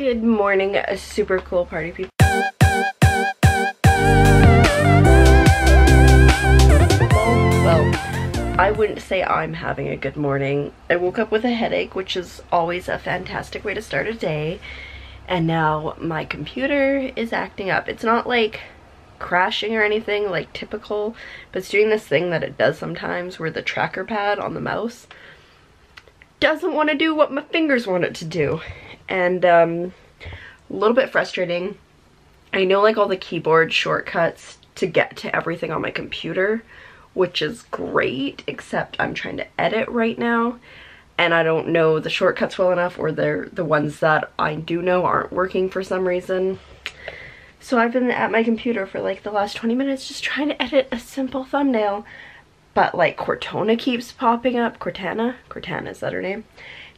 Good morning, a super cool party people. Well, I wouldn't say I'm having a good morning. I woke up with a headache, which is always a fantastic way to start a day. And now my computer is acting up. It's not like crashing or anything like typical, but it's doing this thing that it does sometimes where the tracker pad on the mouse doesn't want to do what my fingers want it to do. And um, a little bit frustrating. I know like all the keyboard shortcuts to get to everything on my computer, which is great, except I'm trying to edit right now and I don't know the shortcuts well enough or they're the ones that I do know aren't working for some reason. So I've been at my computer for like the last 20 minutes just trying to edit a simple thumbnail. But like Cortana keeps popping up. Cortana? Cortana, is that her name?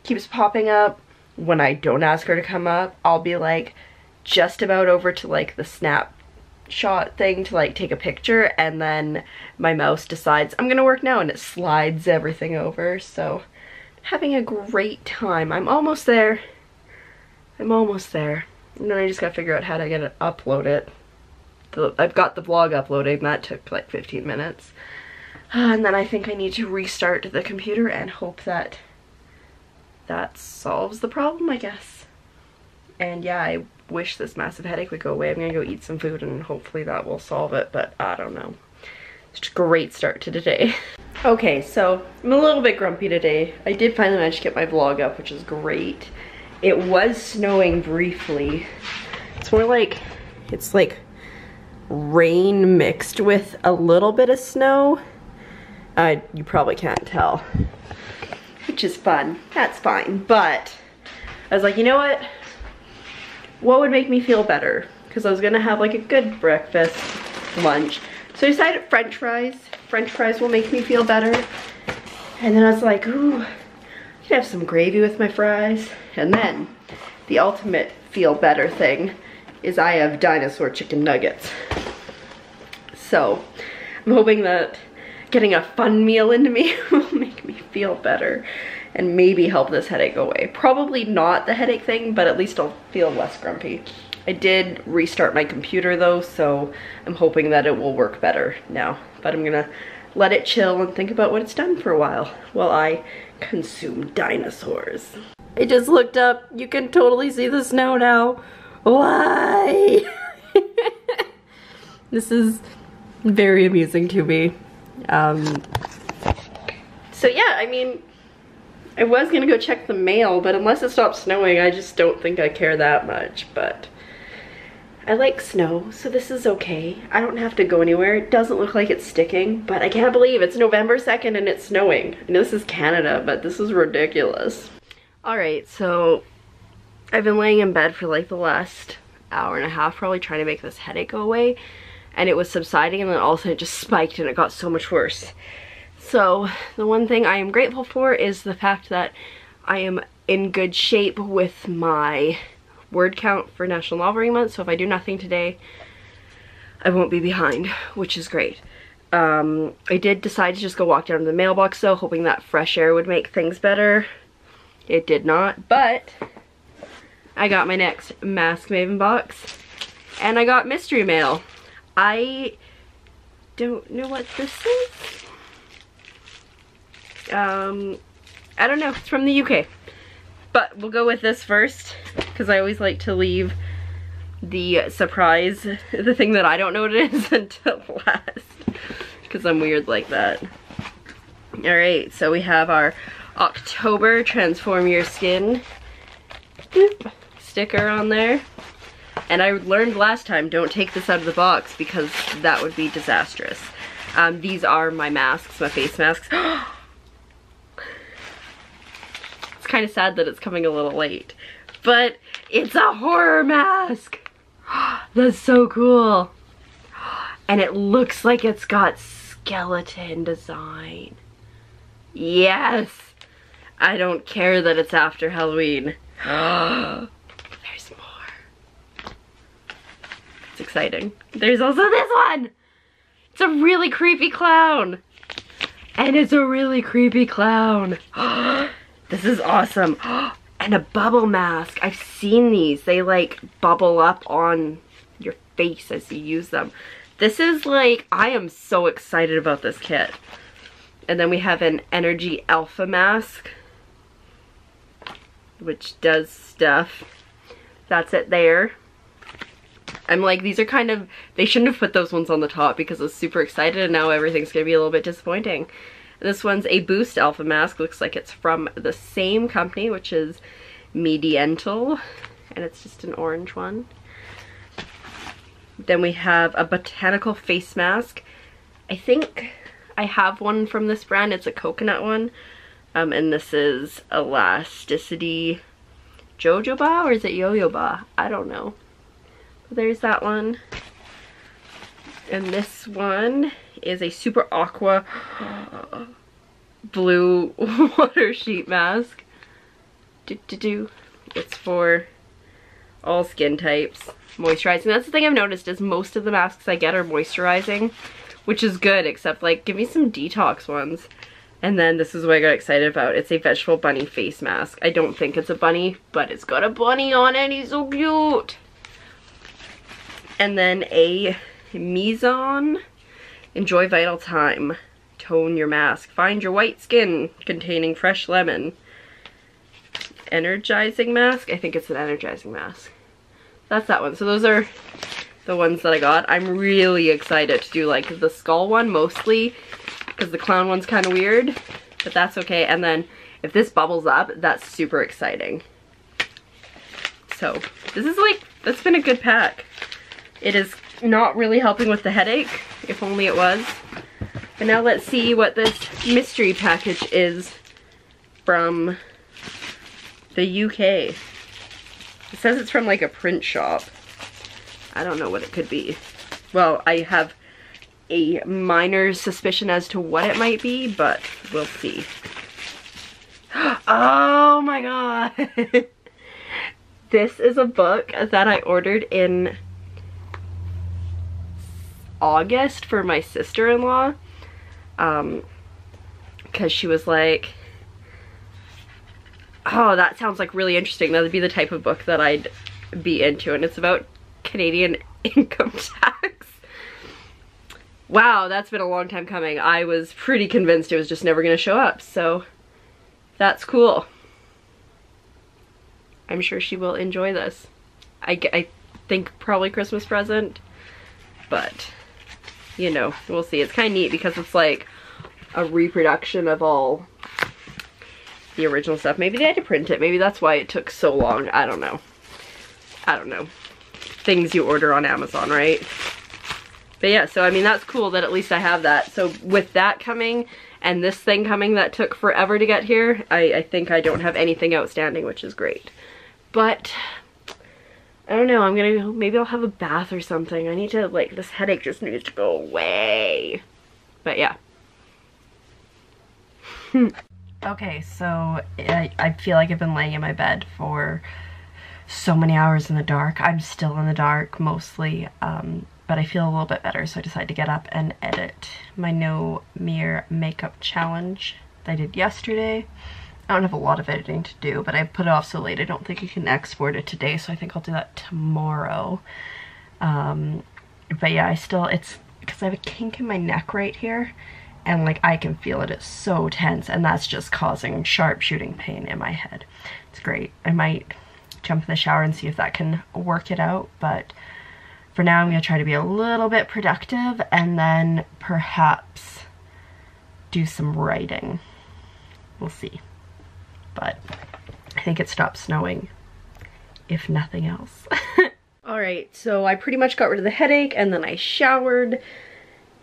Keeps popping up. When I don't ask her to come up, I'll be like just about over to like the snap shot thing to like take a picture and then my mouse decides I'm gonna work now and it slides everything over. So having a great time. I'm almost there. I'm almost there. And then I just gotta figure out how to get it upload it. I've got the vlog uploading. That took like 15 minutes. Uh, and then I think I need to restart the computer and hope that that solves the problem I guess and yeah I wish this massive headache would go away. I'm gonna go eat some food and hopefully that will solve it, but I don't know. It's a great start to today. okay, so I'm a little bit grumpy today. I did finally manage to get my vlog up, which is great. It was snowing briefly. It's more like, it's like rain mixed with a little bit of snow. Uh, you probably can't tell, which is fun. That's fine, but I was like, you know what? what would make me feel better? Because I was gonna have like a good breakfast, lunch. So I decided french fries. French fries will make me feel better. And then I was like, ooh, I could have some gravy with my fries. And then the ultimate feel better thing is I have dinosaur chicken nuggets. So I'm hoping that getting a fun meal into me will make me feel better and maybe help this headache go away. Probably not the headache thing, but at least I'll feel less grumpy. I did restart my computer though, so I'm hoping that it will work better now. But I'm gonna let it chill and think about what it's done for a while while I consume dinosaurs. I just looked up. You can totally see the snow now. Why? this is very amusing to me. Um, so yeah, I mean, I was gonna go check the mail, but unless it stops snowing, I just don't think I care that much, but I like snow, so this is okay. I don't have to go anywhere. It doesn't look like it's sticking, but I can't believe it's November 2nd and it's snowing. I know this is Canada, but this is ridiculous. All right, so I've been laying in bed for like the last hour and a half, probably trying to make this headache go away, and it was subsiding and then all of a sudden it just spiked and it got so much worse. So the one thing I am grateful for is the fact that I am in good shape with my word count for National Novel Writing Month. So if I do nothing today, I won't be behind, which is great. Um, I did decide to just go walk down to the mailbox though, hoping that fresh air would make things better. It did not, but I got my next Mask Maven box and I got mystery mail. I don't know what this is um, I don't know, it's from the UK. But we'll go with this first, because I always like to leave the surprise, the thing that I don't know what it is until last, because I'm weird like that. Alright, so we have our October Transform Your Skin sticker on there. And I learned last time, don't take this out of the box because that would be disastrous. Um, these are my masks, my face masks. It's kind of sad that it's coming a little late. But it's a horror mask. That's so cool. And it looks like it's got skeleton design. Yes. I don't care that it's after Halloween. There's more. It's exciting. There's also this one. It's a really creepy clown. And it's a really creepy clown. This is awesome. and a bubble mask. I've seen these. They like bubble up on your face as you use them. This is like, I am so excited about this kit. And then we have an Energy Alpha mask, which does stuff. That's it there. I'm like, these are kind of, they shouldn't have put those ones on the top because I was super excited and now everything's gonna be a little bit disappointing. This one's a Boost Alpha Mask. Looks like it's from the same company, which is Mediental. And it's just an orange one. Then we have a Botanical Face Mask. I think I have one from this brand. It's a coconut one. Um, and this is Elasticity Jojoba or is it Yoyoba? I don't know. There's that one. And this one is a super aqua uh, blue water sheet mask. Do, do, do. It's for all skin types. Moisturizing. That's the thing I've noticed is most of the masks I get are moisturizing, which is good, except like give me some detox ones. And then this is what I got excited about. It's a vegetable bunny face mask. I don't think it's a bunny, but it's got a bunny on it. He's so cute. And then a Mizon Enjoy Vital Time. Tone your mask. Find your white skin containing fresh lemon. Energizing mask. I think it's an energizing mask. That's that one. So those are the ones that I got. I'm really excited to do like the skull one mostly because the clown one's kind of weird, but that's okay. And then if this bubbles up, that's super exciting. So this is like, that's been a good pack. It is not really helping with the headache, if only it was. But now let's see what this mystery package is from the UK. It says it's from like a print shop. I don't know what it could be. Well, I have a minor suspicion as to what it might be, but we'll see. Oh my god! this is a book that I ordered in August for my sister-in-law. Um, because she was like, oh, that sounds like really interesting. That would be the type of book that I'd be into. And it's about Canadian income tax. Wow, that's been a long time coming. I was pretty convinced it was just never going to show up. So that's cool. I'm sure she will enjoy this. I, I think probably Christmas present, but you know, we'll see. It's kind of neat because it's like a reproduction of all the original stuff. Maybe they had to print it. Maybe that's why it took so long. I don't know. I don't know. Things you order on Amazon, right? But yeah, so I mean, that's cool that at least I have that. So with that coming and this thing coming that took forever to get here, I, I think I don't have anything outstanding, which is great. But I don't know, I'm gonna, maybe I'll have a bath or something. I need to, like, this headache just needs to go away. But yeah. okay, so I, I feel like I've been laying in my bed for so many hours in the dark. I'm still in the dark mostly, um, but I feel a little bit better, so I decided to get up and edit my no mirror makeup challenge that I did yesterday. I don't have a lot of editing to do, but I put it off so late I don't think I can export it today, so I think I'll do that tomorrow. Um, but yeah, I still, it's because I have a kink in my neck right here, and like I can feel it, it's so tense, and that's just causing sharp shooting pain in my head. It's great. I might jump in the shower and see if that can work it out, but for now I'm going to try to be a little bit productive and then perhaps do some writing. We'll see but I think it stopped snowing, if nothing else. Alright, so I pretty much got rid of the headache and then I showered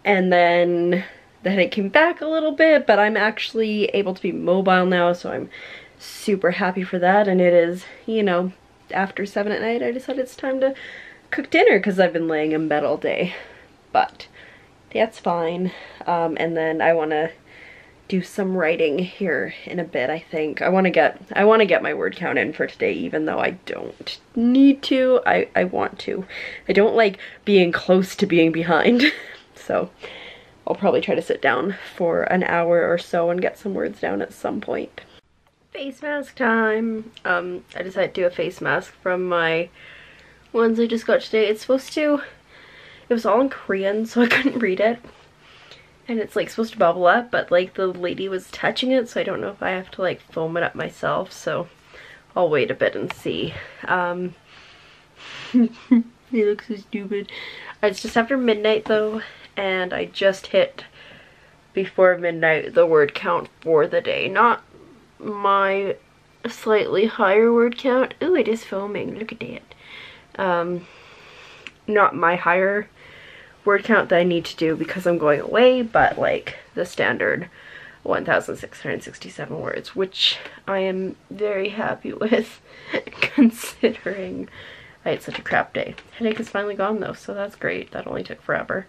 and then the headache came back a little bit, but I'm actually able to be mobile now, so I'm super happy for that. And it is, you know, after 7 at night, I decided it's time to cook dinner because I've been laying in bed all day. But that's fine. Um, and then I want to do some writing here in a bit, I think. I want to get I want to get my word count in for today even though I don't need to. I, I want to. I don't like being close to being behind. so I'll probably try to sit down for an hour or so and get some words down at some point. face mask time. Um, I decided to do a face mask from my ones I just got today. It's supposed to, it was all in Korean so I couldn't read it. And it's like supposed to bubble up but like the lady was touching it so I don't know if I have to like foam it up myself so I'll wait a bit and see. Um, it looks so stupid. It's just after midnight though and I just hit before midnight the word count for the day. Not my slightly higher word count. Oh, it is foaming. Look at that. Um, not my higher word count that I need to do because I'm going away, but like the standard 1,667 words, which I am very happy with considering I had such a crap day. Headache is finally gone though, so that's great. That only took forever.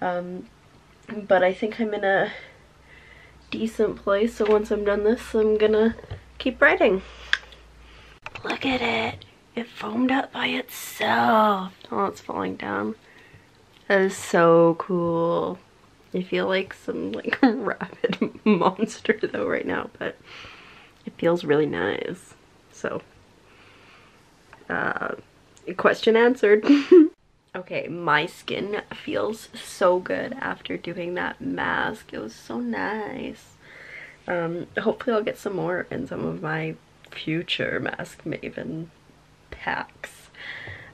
Um, but I think I'm in a decent place. So once I'm done this, I'm gonna keep writing. Look at it. It foamed up by itself. Oh, it's falling down. That is so cool. I feel like some like rabid monster though right now, but it feels really nice. So, uh, question answered. Okay, my skin feels so good after doing that mask. It was so nice. Um, hopefully I'll get some more in some of my future Mask Maven packs.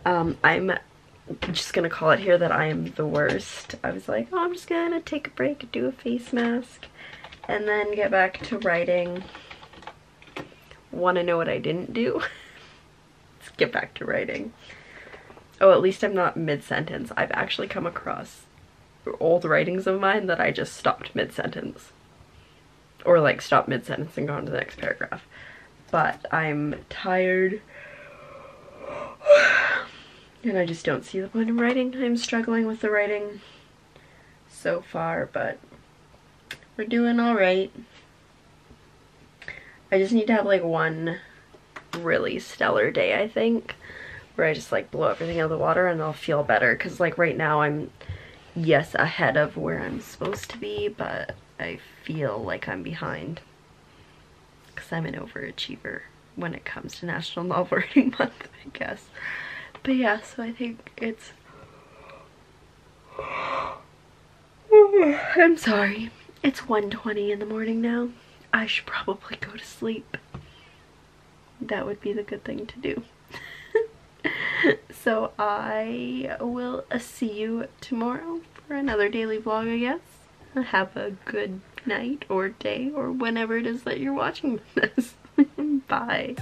Um, I'm just gonna call it here that I am the worst. I was like, oh, I'm just gonna take a break do a face mask and then get back to writing. Wanna know what I didn't do? Let's get back to writing. Oh, at least I'm not mid-sentence. I've actually come across old writings of mine that I just stopped mid-sentence. Or like stopped mid-sentence and gone to the next paragraph. But I'm tired. And I just don't see the point in writing. I'm struggling with the writing so far, but we're doing alright. I just need to have like one really stellar day, I think where I just like blow everything out of the water and I'll feel better because like right now I'm yes ahead of where I'm supposed to be but I feel like I'm behind because I'm an overachiever when it comes to National Novel Writing Month I guess but yeah so I think it's I'm sorry it's 1.20 in the morning now I should probably go to sleep that would be the good thing to do so I will see you tomorrow for another daily vlog, I guess. Have a good night or day or whenever it is that you're watching this. Bye.